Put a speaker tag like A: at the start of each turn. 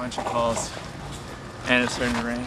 A: bunch of calls and it's starting to rain.